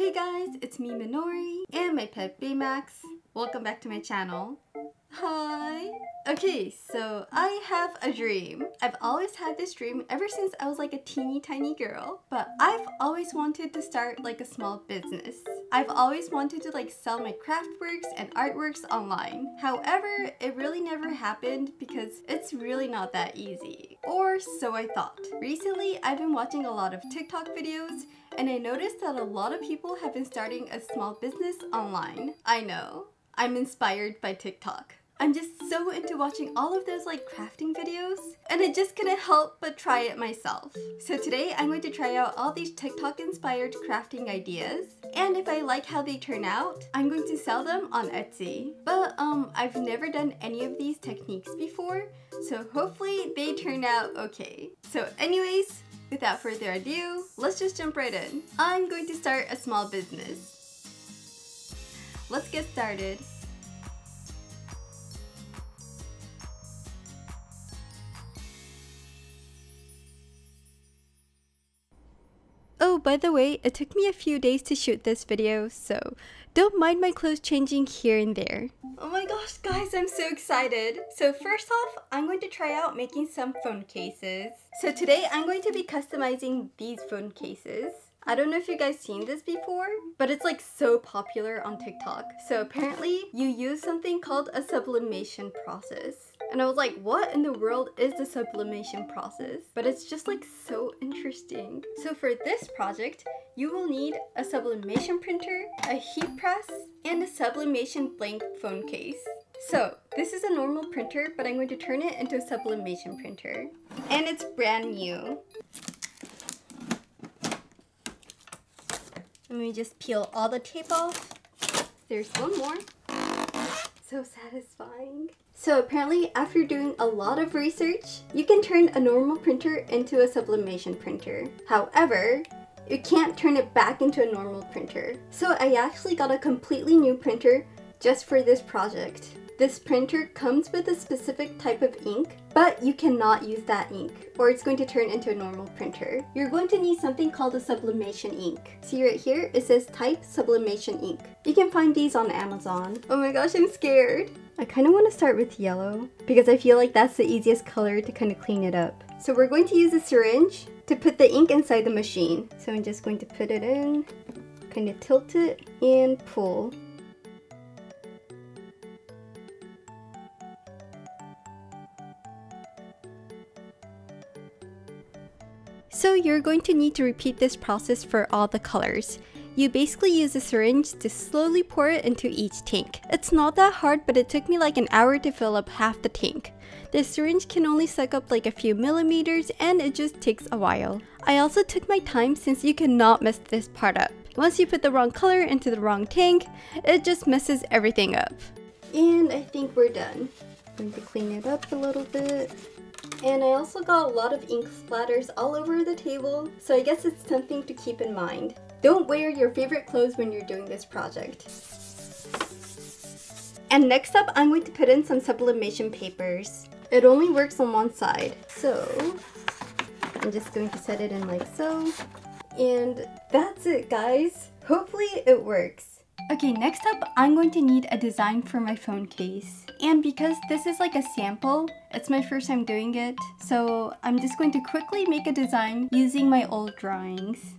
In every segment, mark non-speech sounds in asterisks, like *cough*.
Hey guys, it's me Minori and my pet Baymax. Welcome back to my channel. Hi! Okay, so I have a dream. I've always had this dream ever since I was like a teeny tiny girl, but I've always wanted to start like a small business. I've always wanted to like sell my craft works and artworks online. However, it really never happened because it's really not that easy. Or so I thought. Recently, I've been watching a lot of TikTok videos and I noticed that a lot of people have been starting a small business online. I know, I'm inspired by TikTok. I'm just so into watching all of those like crafting videos and I just couldn't help but try it myself. So today I'm going to try out all these TikTok inspired crafting ideas and if I like how they turn out, I'm going to sell them on Etsy. But um, I've never done any of these techniques before so hopefully they turn out okay. So anyways, without further ado, let's just jump right in. I'm going to start a small business. Let's get started. Oh, by the way, it took me a few days to shoot this video, so don't mind my clothes changing here and there. Oh my gosh, guys, I'm so excited. So first off, I'm going to try out making some phone cases. So today, I'm going to be customizing these phone cases. I don't know if you guys seen this before, but it's like so popular on TikTok. So apparently you use something called a sublimation process. And I was like, what in the world is the sublimation process? But it's just like so interesting. So for this project, you will need a sublimation printer, a heat press, and a sublimation blank phone case. So this is a normal printer, but I'm going to turn it into a sublimation printer. And it's brand new. Let me just peel all the tape off. There's one more. So satisfying. So apparently after doing a lot of research, you can turn a normal printer into a sublimation printer. However, you can't turn it back into a normal printer. So I actually got a completely new printer just for this project. This printer comes with a specific type of ink, but you cannot use that ink or it's going to turn into a normal printer. You're going to need something called a sublimation ink. See right here, it says type sublimation ink. You can find these on Amazon. Oh my gosh, I'm scared. I kind of want to start with yellow because I feel like that's the easiest color to kind of clean it up. So we're going to use a syringe to put the ink inside the machine. So I'm just going to put it in, kind of tilt it, and pull. So you're going to need to repeat this process for all the colors. You basically use a syringe to slowly pour it into each tank. It's not that hard, but it took me like an hour to fill up half the tank. The syringe can only suck up like a few millimeters and it just takes a while. I also took my time since you cannot mess this part up. Once you put the wrong color into the wrong tank, it just messes everything up. And I think we're done. I'm going to clean it up a little bit. And I also got a lot of ink splatters all over the table, so I guess it's something to keep in mind. Don't wear your favorite clothes when you're doing this project. And next up, I'm going to put in some sublimation papers. It only works on one side, so I'm just going to set it in like so. And that's it, guys. Hopefully it works. Okay, next up, I'm going to need a design for my phone case. And because this is like a sample, it's my first time doing it, so I'm just going to quickly make a design using my old drawings.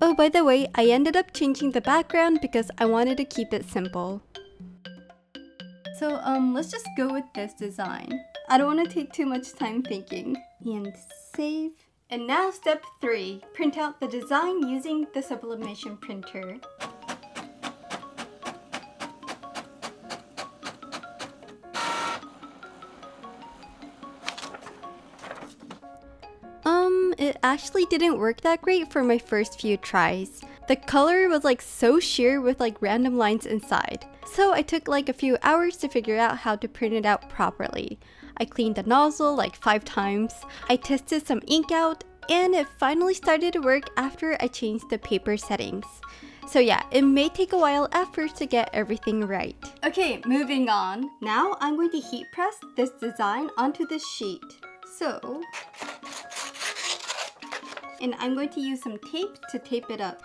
Oh, by the way, I ended up changing the background because I wanted to keep it simple. So um, let's just go with this design. I don't want to take too much time thinking. And save. And now step 3. Print out the design using the sublimation printer. Um, it actually didn't work that great for my first few tries. The color was like so sheer with like random lines inside. So I took like a few hours to figure out how to print it out properly. I cleaned the nozzle like 5 times, I tested some ink out, and it finally started to work after I changed the paper settings. So yeah, it may take a while at first to get everything right. Okay, moving on. Now I'm going to heat press this design onto this sheet. So, and I'm going to use some tape to tape it up.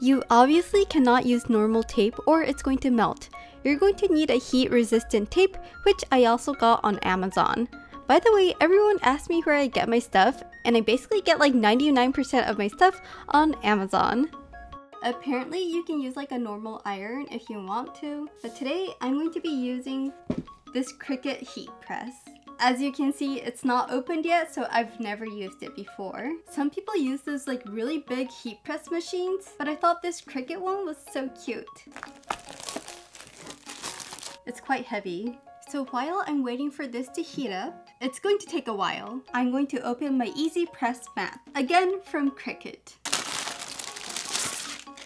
You obviously cannot use normal tape or it's going to melt. You're going to need a heat resistant tape, which I also got on Amazon. By the way, everyone asks me where I get my stuff, and I basically get like 99% of my stuff on Amazon. Apparently you can use like a normal iron if you want to, but today I'm going to be using this Cricut heat press. As you can see, it's not opened yet, so I've never used it before. Some people use those like really big heat press machines, but I thought this Cricut one was so cute. It's quite heavy. So while I'm waiting for this to heat up, it's going to take a while. I'm going to open my Easy Press mat, again from Cricut.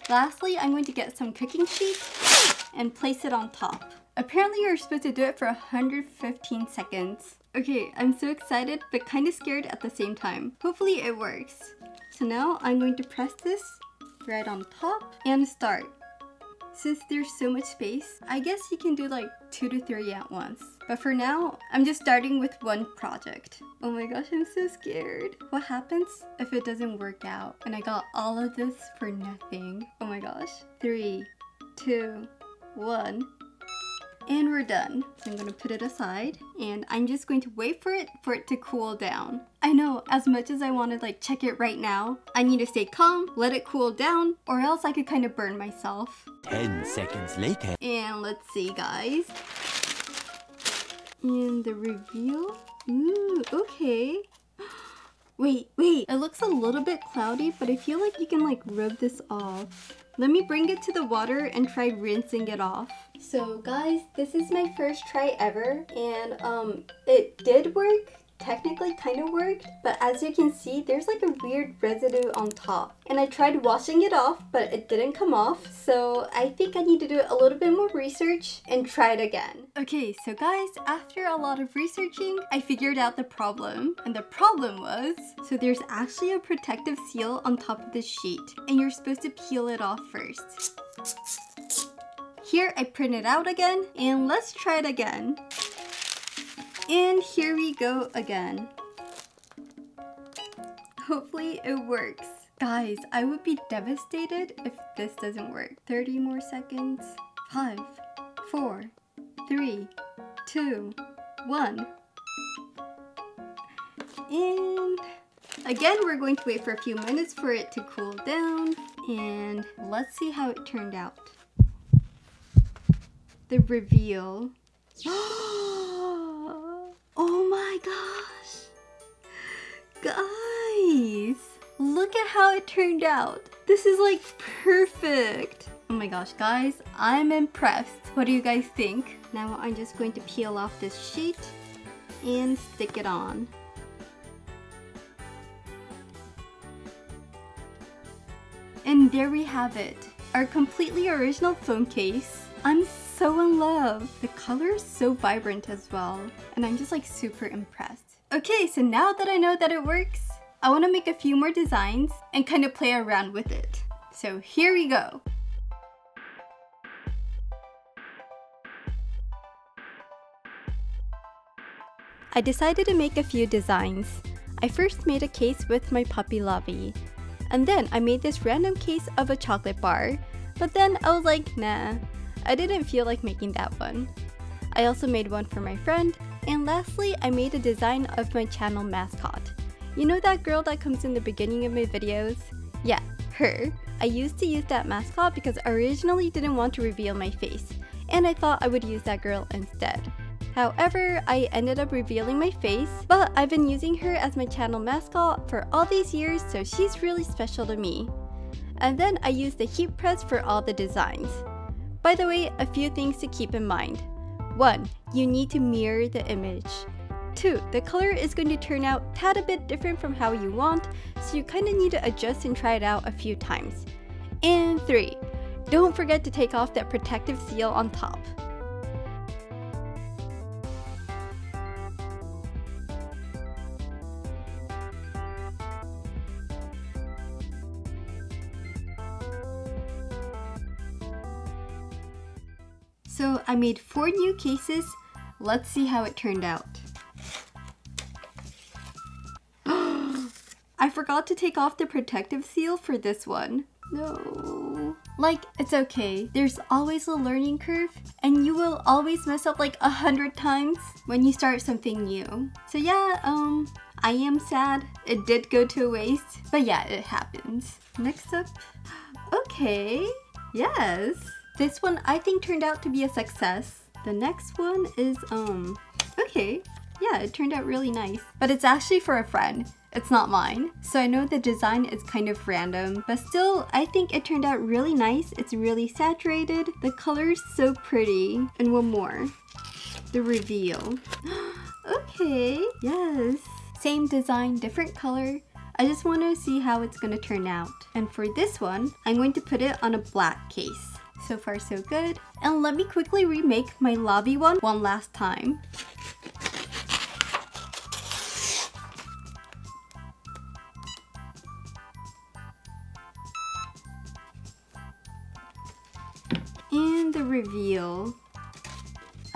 Lastly, I'm going to get some cooking sheet and place it on top. Apparently you're supposed to do it for 115 seconds. Okay, I'm so excited but kind of scared at the same time. Hopefully it works. So now I'm going to press this right on top and start. Since there's so much space, I guess you can do like two to three at once. But for now, I'm just starting with one project. Oh my gosh, I'm so scared. What happens if it doesn't work out and I got all of this for nothing? Oh my gosh. Three, two, one. And we're done. So I'm gonna put it aside and I'm just going to wait for it for it to cool down. I know, as much as I want to like check it right now, I need to stay calm, let it cool down, or else I could kind of burn myself. 10 seconds later. And let's see guys. And the reveal? Ooh, okay. *gasps* Wait, wait, it looks a little bit cloudy, but I feel like you can like rub this off. Let me bring it to the water and try rinsing it off. So guys, this is my first try ever and um, it did work technically kind of worked, but as you can see, there's like a weird residue on top. And I tried washing it off, but it didn't come off, so I think I need to do a little bit more research and try it again. Okay, so guys, after a lot of researching, I figured out the problem. And the problem was, so there's actually a protective seal on top of the sheet, and you're supposed to peel it off first. Here, I print it out again, and let's try it again. And here we go again. Hopefully it works. Guys, I would be devastated if this doesn't work. 30 more seconds. Five, four, three, two, one. And again, we're going to wait for a few minutes for it to cool down. And let's see how it turned out. The reveal. *gasps* Oh my gosh. Guys, look at how it turned out. This is like perfect. Oh my gosh, guys, I'm impressed. What do you guys think? Now I'm just going to peel off this sheet and stick it on. And there we have it, our completely original phone case. I'm so in love. The color is so vibrant as well. And I'm just like super impressed. Okay, so now that I know that it works, I want to make a few more designs and kind of play around with it. So here we go. I decided to make a few designs. I first made a case with my puppy Lovey. And then I made this random case of a chocolate bar. But then I was like, nah, I didn't feel like making that one. I also made one for my friend, and lastly, I made a design of my channel mascot. You know that girl that comes in the beginning of my videos? Yeah, her. I used to use that mascot because I originally didn't want to reveal my face, and I thought I would use that girl instead. However, I ended up revealing my face, but I've been using her as my channel mascot for all these years, so she's really special to me. And then I used the heat press for all the designs. By the way, a few things to keep in mind. 1. You need to mirror the image. 2. The color is going to turn out tad a bit different from how you want, so you kind of need to adjust and try it out a few times. And 3. Don't forget to take off that protective seal on top. So I made four new cases. Let's see how it turned out. *gasps* I forgot to take off the protective seal for this one. No. Like, it's okay. There's always a learning curve, and you will always mess up like a hundred times when you start something new. So yeah, um, I am sad. It did go to waste, but yeah, it happens. Next up, *gasps* okay, yes. This one I think turned out to be a success. The next one is, um, okay, yeah, it turned out really nice. But it's actually for a friend. It's not mine. So I know the design is kind of random, but still, I think it turned out really nice. It's really saturated. The color's so pretty. And one more. The reveal. *gasps* okay, yes. Same design, different color. I just want to see how it's going to turn out. And for this one, I'm going to put it on a black case. So far so good. And let me quickly remake my Lovey one one last time. And the reveal.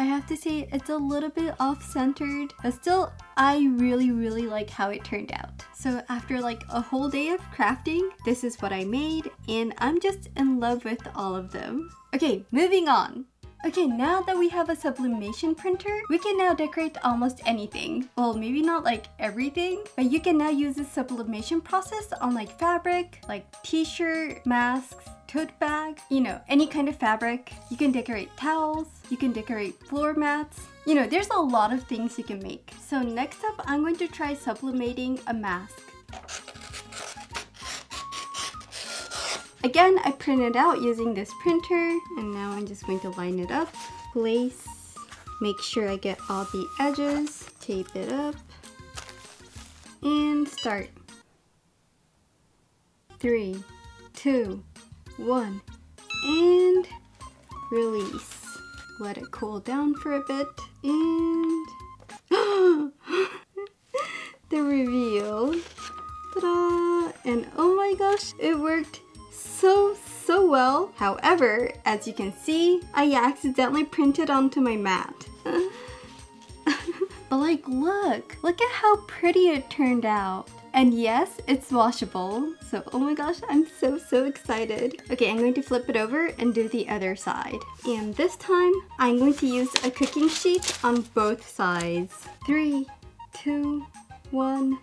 I have to say it's a little bit off-centered, but still I really really like how it turned out. So after like a whole day of crafting, this is what I made and I'm just in love with all of them. Okay, moving on. Okay, now that we have a sublimation printer, we can now decorate almost anything. Well, maybe not like everything, but you can now use the sublimation process on like fabric, like t-shirt, masks, tote bag, you know, any kind of fabric. You can decorate towels, you can decorate floor mats. You know, there's a lot of things you can make. So next up, I'm going to try sublimating a mask. Again, I printed out using this printer and now I'm just going to line it up, place, make sure I get all the edges, tape it up, and start. Three, two, one, and release. Let it cool down for a bit and *gasps* the reveal. Ta-da! And oh my gosh, it worked so, so well. However, as you can see, I accidentally printed onto my mat. *laughs* but like, look, look at how pretty it turned out. And yes, it's washable. So, oh my gosh, I'm so, so excited. Okay, I'm going to flip it over and do the other side. And this time, I'm going to use a cooking sheet on both sides. Three, two, one,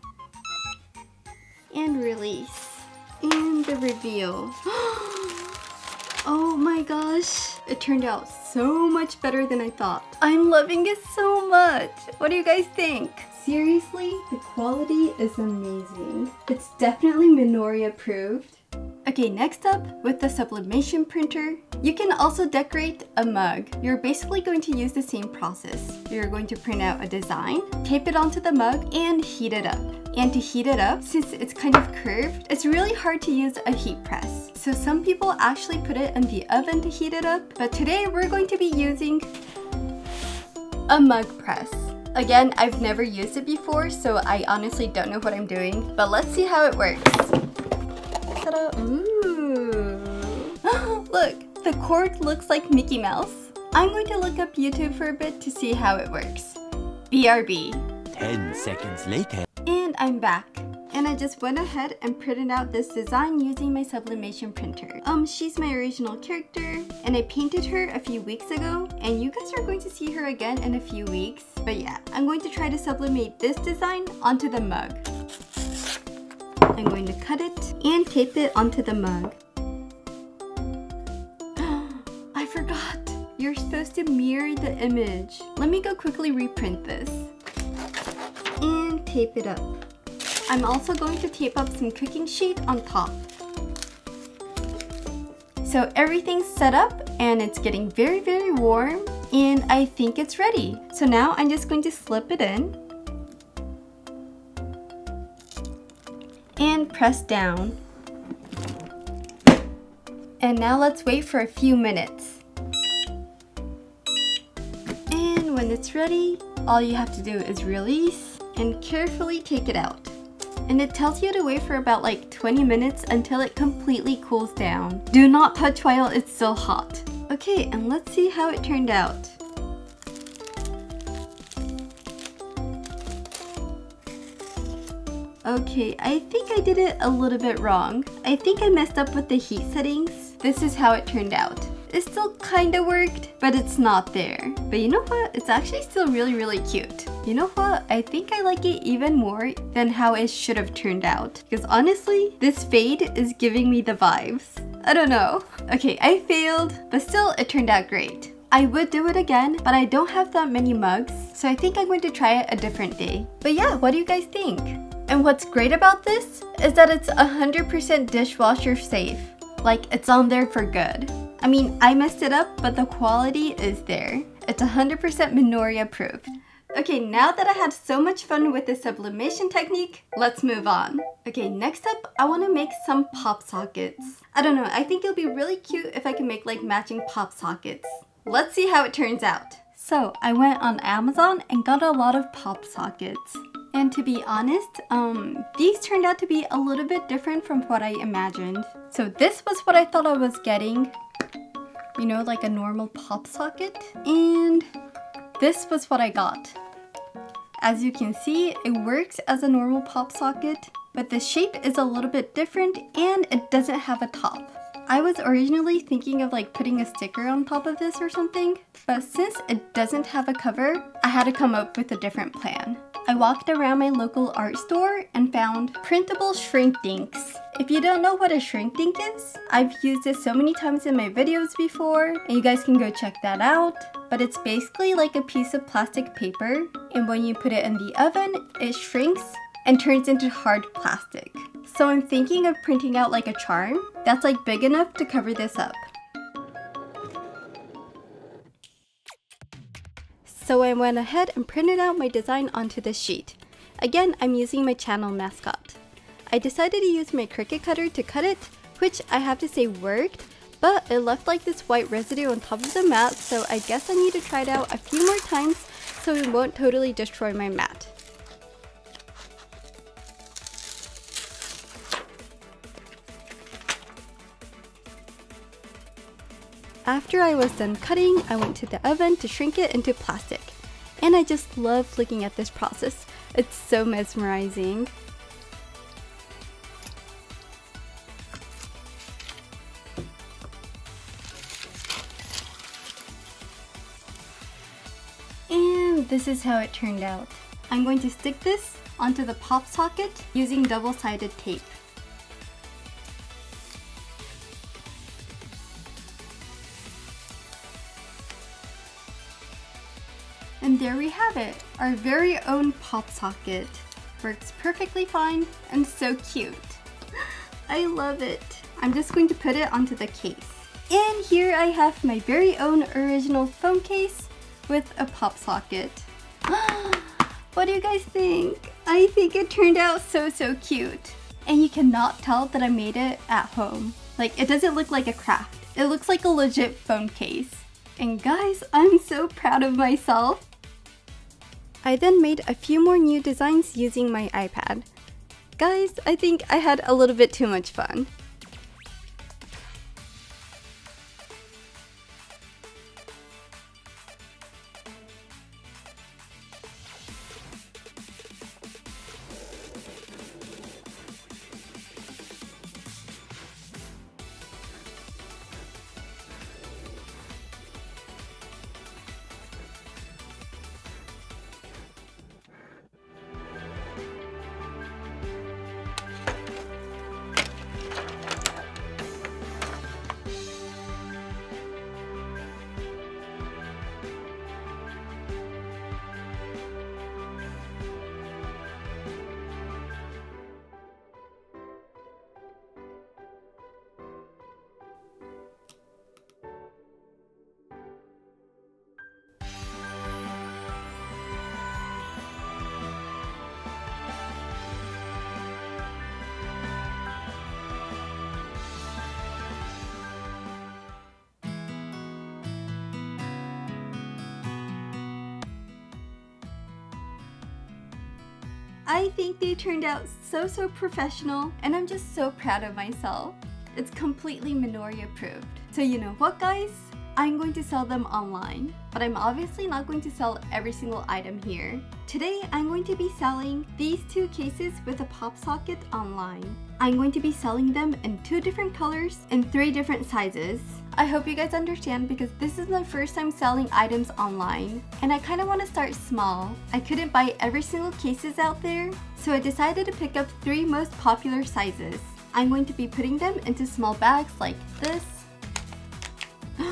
and release. And the reveal. *gasps* oh my gosh, it turned out so much better than I thought. I'm loving it so much. What do you guys think? Seriously, the quality is amazing. It's definitely Minori approved. Okay, next up, with the sublimation printer, you can also decorate a mug. You're basically going to use the same process. You're going to print out a design, tape it onto the mug, and heat it up. And to heat it up, since it's kind of curved, it's really hard to use a heat press. So some people actually put it in the oven to heat it up, but today we're going to be using a mug press. Again, I've never used it before, so I honestly don't know what I'm doing, but let's see how it works. *gasps* Look, the cord looks like Mickey Mouse. I'm going to look up YouTube for a bit to see how it works. BRB. 10 seconds later. And I'm back. And I just went ahead and printed out this design using my sublimation printer. Um, she's my original character, and I painted her a few weeks ago, and you guys are going to see her again in a few weeks. But yeah, I'm going to try to sublimate this design onto the mug. I'm going to cut it and tape it onto the mug. *gasps* I forgot! You're supposed to mirror the image. Let me go quickly reprint this. And tape it up. I'm also going to tape up some cooking sheet on top. So everything's set up and it's getting very, very warm and I think it's ready. So now I'm just going to slip it in and press down. And now let's wait for a few minutes. And when it's ready, all you have to do is release and carefully take it out. And it tells you to wait for about like 20 minutes until it completely cools down. Do not touch while it's still hot. Okay, and let's see how it turned out. Okay, I think I did it a little bit wrong. I think I messed up with the heat settings. This is how it turned out. It still kinda worked, but it's not there. But you know what? It's actually still really, really cute. You know what? I think I like it even more than how it should have turned out. Because honestly, this fade is giving me the vibes. I don't know. Okay, I failed, but still it turned out great. I would do it again, but I don't have that many mugs, so I think I'm going to try it a different day. But yeah, what do you guys think? And what's great about this is that it's 100% dishwasher safe. Like, it's on there for good. I mean, I messed it up, but the quality is there. It's 100% Minori approved. Okay, now that I had so much fun with the sublimation technique, let's move on. Okay, next up, I want to make some pop sockets. I don't know, I think it'll be really cute if I can make like matching pop sockets. Let's see how it turns out. So I went on Amazon and got a lot of pop sockets. And to be honest, um, these turned out to be a little bit different from what I imagined. So this was what I thought I was getting. You know, like a normal pop socket. And this was what I got. As you can see, it works as a normal pop socket, but the shape is a little bit different and it doesn't have a top. I was originally thinking of like putting a sticker on top of this or something, but since it doesn't have a cover, I had to come up with a different plan. I walked around my local art store and found printable shrink dinks. If you don't know what a shrink dink is, I've used it so many times in my videos before, and you guys can go check that out. But it's basically like a piece of plastic paper, and when you put it in the oven, it shrinks and turns into hard plastic. So I'm thinking of printing out like a charm that's like big enough to cover this up. So I went ahead and printed out my design onto this sheet. Again, I'm using my channel mascot. I decided to use my Cricut cutter to cut it, which I have to say worked, but it left like this white residue on top of the mat, so I guess I need to try it out a few more times so it won't totally destroy my mat. After I was done cutting, I went to the oven to shrink it into plastic. And I just love looking at this process. It's so mesmerizing. This is how it turned out. I'm going to stick this onto the pop socket using double-sided tape. And there we have it, our very own pop socket. Works perfectly fine and so cute. *laughs* I love it. I'm just going to put it onto the case. And here I have my very own original phone case with a pop socket. *gasps* what do you guys think? I think it turned out so, so cute. And you cannot tell that I made it at home. Like, it doesn't look like a craft. It looks like a legit phone case. And guys, I'm so proud of myself. I then made a few more new designs using my iPad. Guys, I think I had a little bit too much fun. I think they turned out so, so professional, and I'm just so proud of myself. It's completely Minori approved. So you know what guys? I'm going to sell them online, but I'm obviously not going to sell every single item here. Today, I'm going to be selling these two cases with a pop socket online. I'm going to be selling them in two different colors and three different sizes. I hope you guys understand because this is my first time selling items online and I kind of want to start small. I couldn't buy every single cases out there, so I decided to pick up three most popular sizes. I'm going to be putting them into small bags like this. *gasps*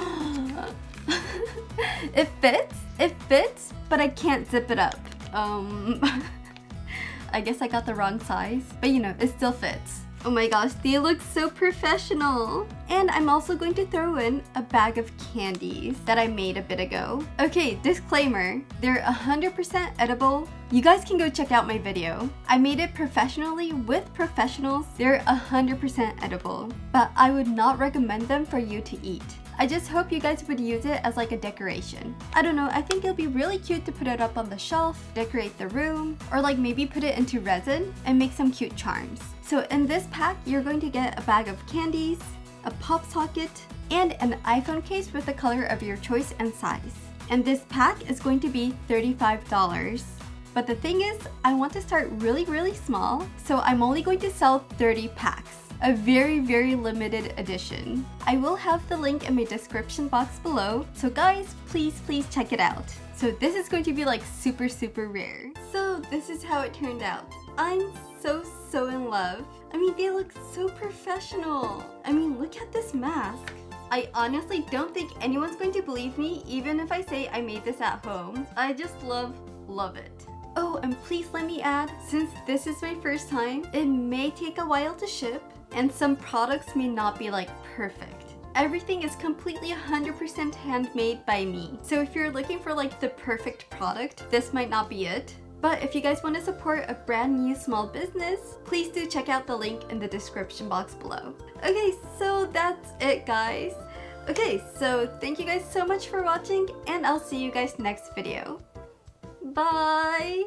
it fits, it fits, but I can't zip it up. Um, *laughs* I guess I got the wrong size, but you know, it still fits. Oh my gosh, they look so professional. And I'm also going to throw in a bag of candies that I made a bit ago. Okay, disclaimer, they're 100% edible. You guys can go check out my video. I made it professionally with professionals. They're 100% edible, but I would not recommend them for you to eat. I just hope you guys would use it as like a decoration. I don't know, I think it'll be really cute to put it up on the shelf, decorate the room, or like maybe put it into resin and make some cute charms. So in this pack, you're going to get a bag of candies, a pop socket, and an iPhone case with the color of your choice and size. And this pack is going to be $35. But the thing is, I want to start really, really small, so I'm only going to sell 30 packs a very very limited edition. I will have the link in my description box below, so guys, please please check it out. So this is going to be like super super rare. So this is how it turned out. I'm so so in love. I mean they look so professional. I mean look at this mask. I honestly don't think anyone's going to believe me even if I say I made this at home. I just love, love it. Oh, and please let me add, since this is my first time, it may take a while to ship, and some products may not be like perfect. Everything is completely 100% handmade by me. So if you're looking for like the perfect product, this might not be it. But if you guys want to support a brand new small business, please do check out the link in the description box below. Okay, so that's it guys. Okay, so thank you guys so much for watching and I'll see you guys next video. Bye!